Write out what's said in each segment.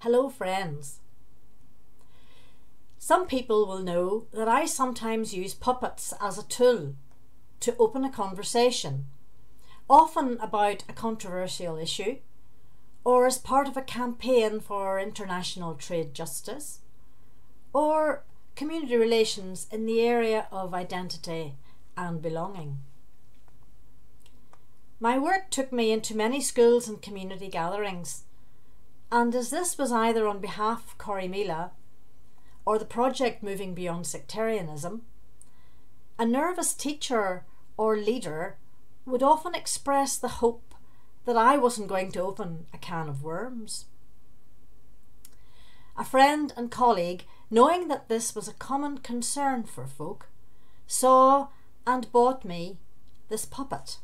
Hello, friends. Some people will know that I sometimes use puppets as a tool to open a conversation, often about a controversial issue or as part of a campaign for international trade justice or community relations in the area of identity and belonging. My work took me into many schools and community gatherings, and as this was either on behalf of Corrymeela or the project Moving Beyond Sectarianism, a nervous teacher or leader would often express the hope that I wasn't going to open a can of worms. A friend and colleague, knowing that this was a common concern for folk, saw and bought me this puppet.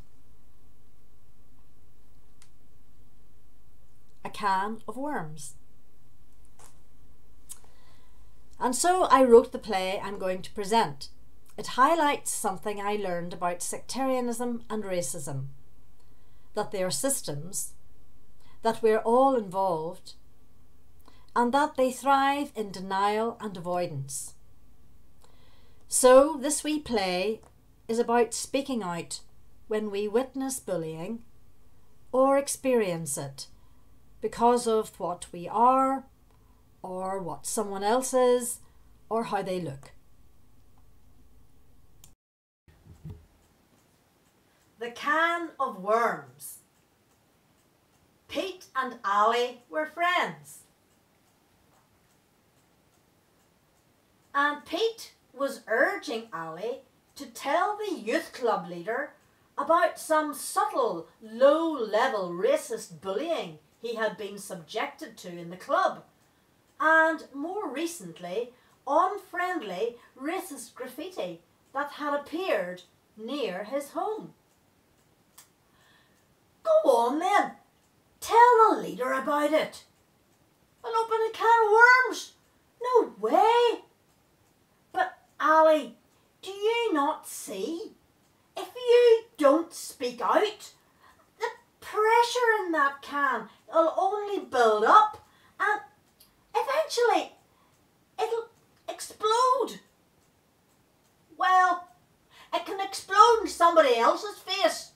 A can of worms. And so I wrote the play I'm going to present. It highlights something I learned about sectarianism and racism that they are systems, that we're all involved, and that they thrive in denial and avoidance. So, this wee play is about speaking out when we witness bullying or experience it because of what we are, or what someone else is, or how they look. The can of worms. Pete and Ali were friends. And Pete was urging Ali to tell the youth club leader about some subtle, low level racist bullying he had been subjected to in the club, and more recently, unfriendly racist graffiti that had appeared near his home. Go on then. Tell the leader about it. And open a can of worms. No way. But Ali, do you not see? If you don't speak out, pressure in that can It'll only build up and eventually it'll explode. Well, it can explode in somebody else's face.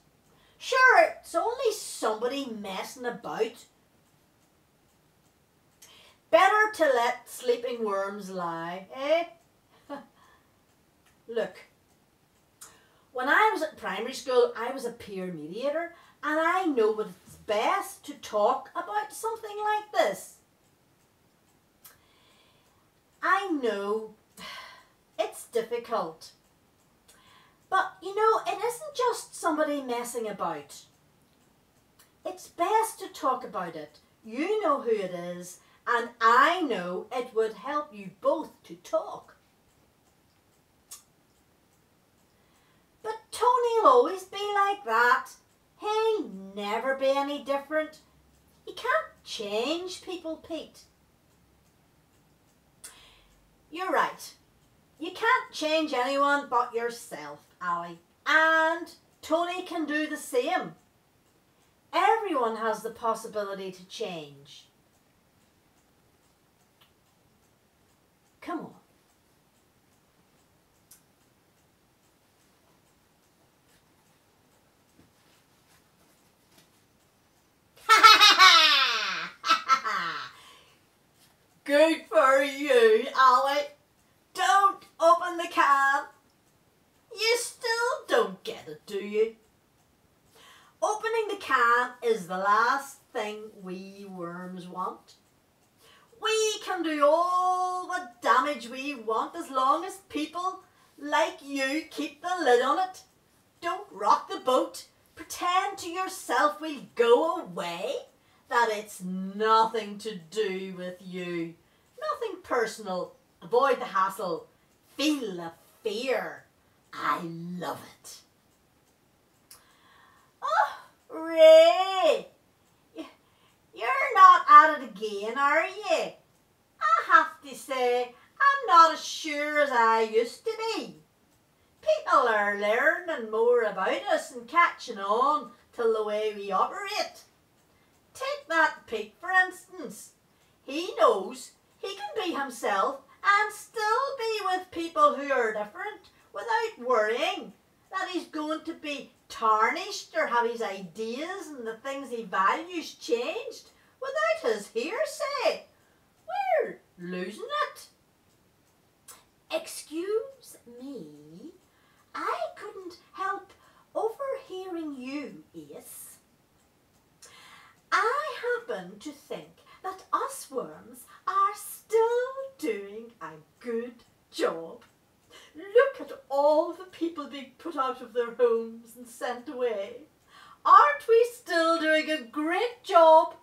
Sure, it's only somebody messing about. Better to let sleeping worms lie, eh? Look, when I was at primary school, I was a peer mediator, and I know it's best to talk about something like this. I know it's difficult but you know, it isn't just somebody messing about. It's best to talk about it. You know who it is, and I know it would help you both to talk. But Tony'll always be like that. He'll never be any different. You can't change people, Pete. You're right. You can't change anyone but yourself. Ali. And Tony can do the same. Everyone has the possibility to change. Come on. Good for you, Ali. Don't open the can. You still don't get it, do you? Opening the can is the last thing we worms want. We can do all the damage we want as long as people like you keep the lid on it. Don't rock the boat. Pretend to yourself we'll go away. That it's nothing to do with you. Nothing personal. Avoid the hassle. Feel the fear. I love it. Oh, Ray, you're not at it again, are you? I have to say, I'm not as sure as I used to be. People are learning more about us and catching on to the way we operate. Take that pig, for instance. he knows he can be himself and still be with people who are different without worrying that he's going to be tarnished or have his ideas and the things he values changed without his hearsay. We're losing it. Excuse me, I couldn't help overhearing you, Ace. I happen to think that us worms are still doing a good job. Look at all the people being put out of their homes and sent away. Aren't we still doing a great job?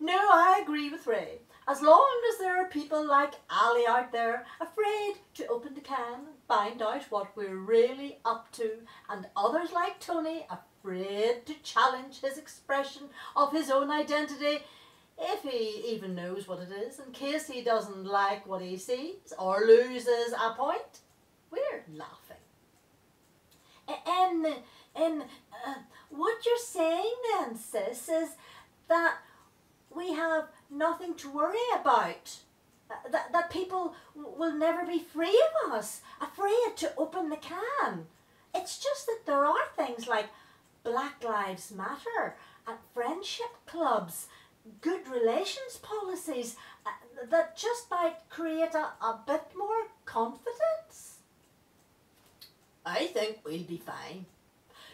No, I agree with Ray. As long as there are people like Ali out there afraid to open the can find out what we're really up to, and others like Tony afraid to challenge his expression of his own identity, if he even knows what it is, in case he doesn't like what he sees or loses a point, we're laughing. And, and uh, what you're saying then, sis, is that we have nothing to worry about. Uh, that, that people will never be free of us, afraid to open the can. It's just that there are things like Black Lives Matter and friendship clubs, good relations policies uh, that just might create a, a bit more confidence. I think we'll be fine.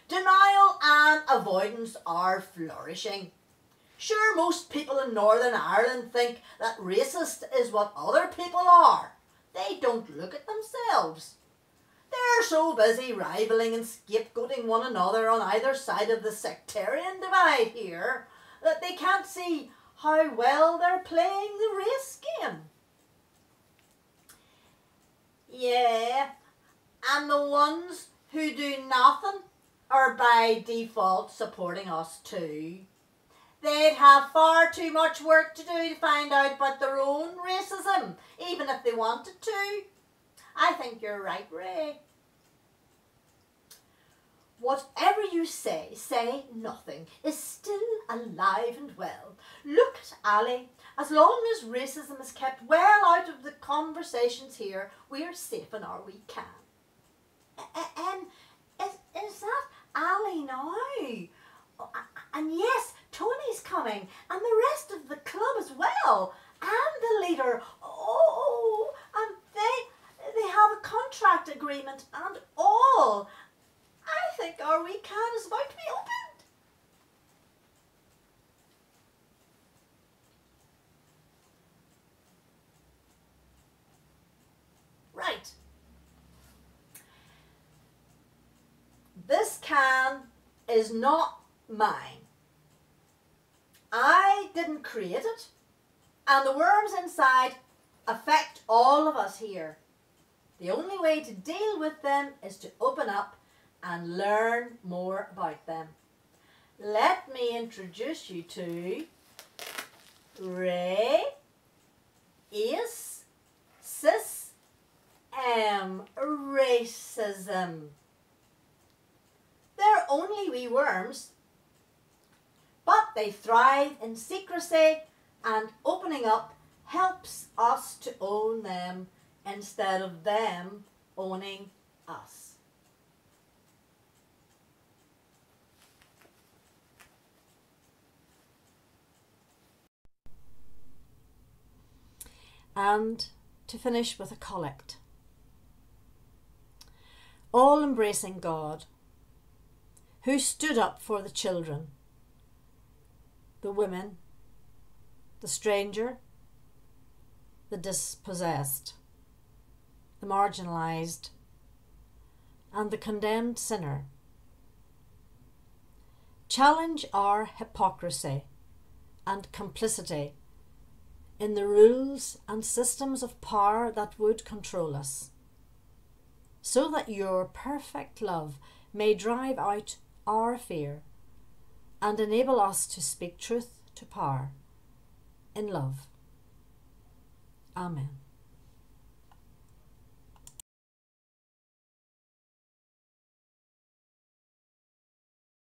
Denial and avoidance are flourishing. Sure, most people in Northern Ireland think that racist is what other people are. They don't look at themselves. They're so busy rivaling and scapegoating one another on either side of the sectarian divide here that they can't see how well they're playing the race game. Yeah, and the ones who do nothing are by default supporting us too. They'd have far too much work to do to find out about their own racism, even if they wanted to. I think you're right, Ray. Whatever you say, say nothing, is still alive and well. Look at Ali. As long as racism is kept well out of the conversations here, we're safe in our wee can. And is, is that Ali now? And yes, Tony's coming, and the rest of the club as well, and the leader. Oh, and they they have a contract agreement and all. I think our wee can is about to be opened. Right. This can is not mine. I didn't create it, and the worms inside affect all of us here. The only way to deal with them is to open up and learn more about them. Let me introduce you to Ray, Ace, Sis, M, Racism. They're only wee worms, but they thrive in secrecy and opening up helps us to own them instead of them owning us. And to finish with a collect. All embracing God, who stood up for the children, the women, the stranger, the dispossessed, the marginalised, and the condemned sinner. Challenge our hypocrisy and complicity in the rules and systems of power that would control us, so that your perfect love may drive out our fear and enable us to speak truth to power in love. Amen.